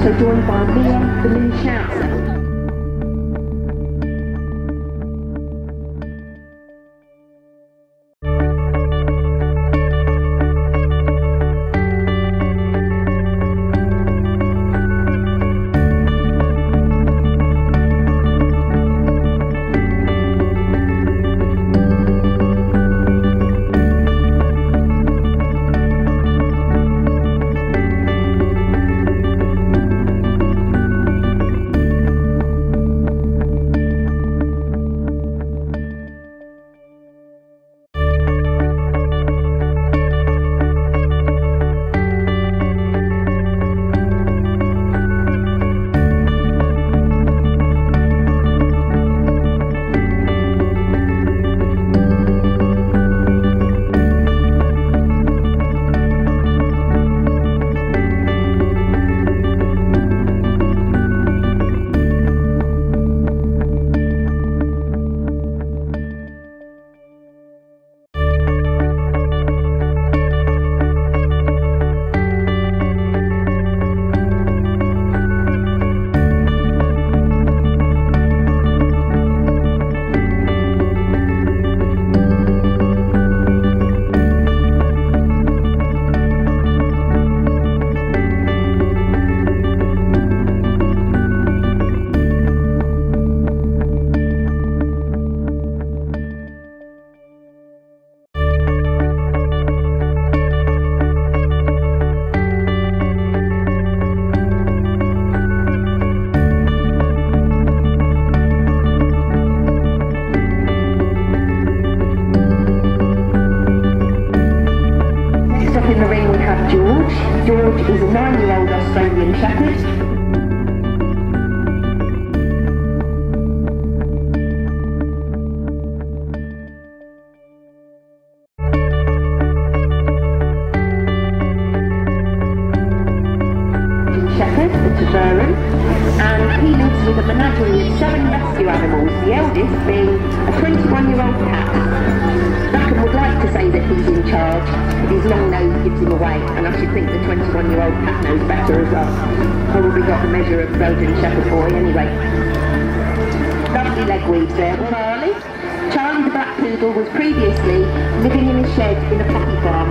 also joined by Mia the Mini Schnauzer. George. Is a nine-year-old Australian Shepherd. Shepherd, the and he lives with a menagerie of seven rescue animals, the eldest being a 21-year-old cat. He's in charge, his long nose gives him away, and I should think the 21-year-old cat knows better as well. Probably got the measure of Belgian Shepherd boy anyway. Lovely leg weaves there, early. Charlie the Black Poodle was previously living in a shed in a puppy farm.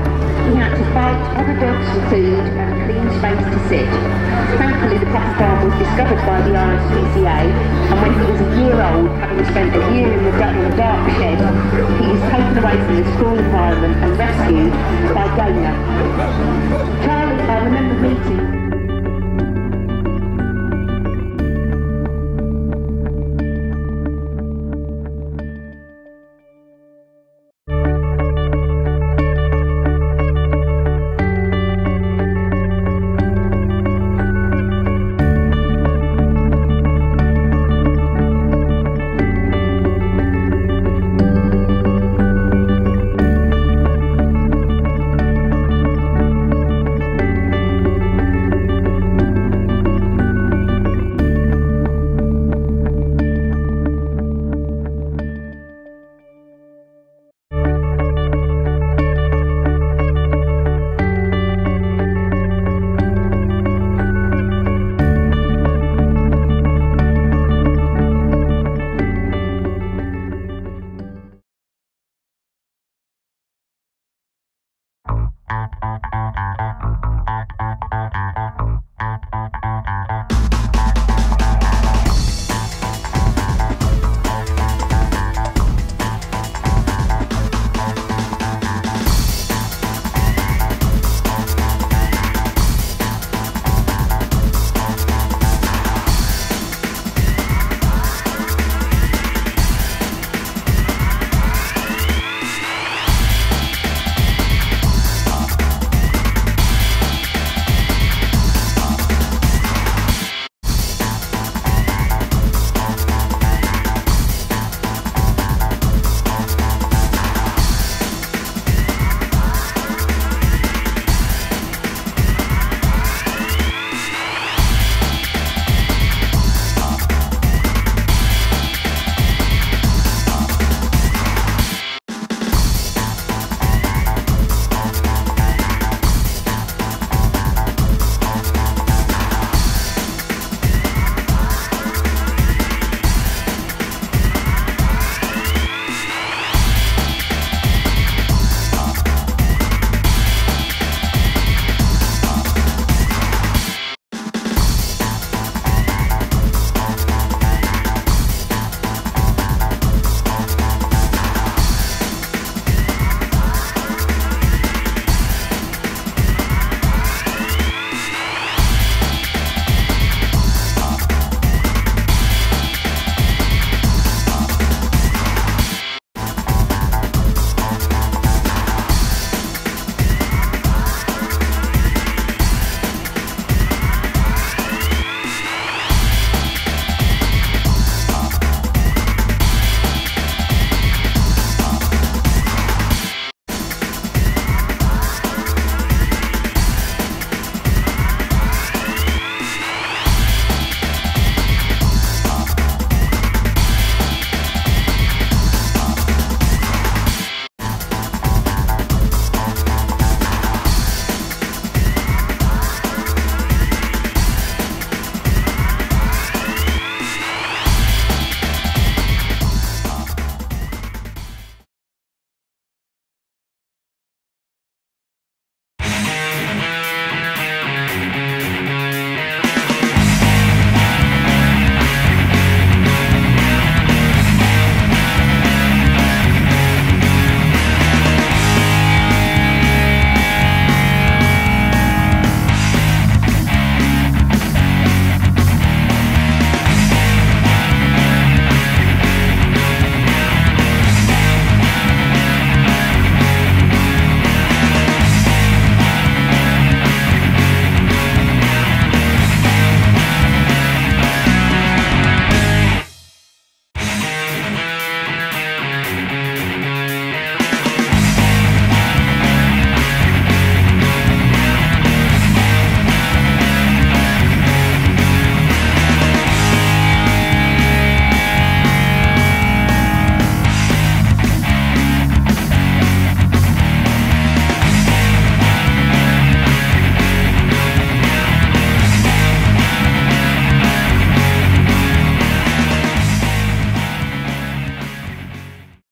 He had to fight other dogs for food and a clean space to sit. Thankfully the puppy farm was discovered by the RSPCA and when he was a year old, having spent a year in the dark shed, away from the school environment and rescued by Dana. Charlie, I remember meeting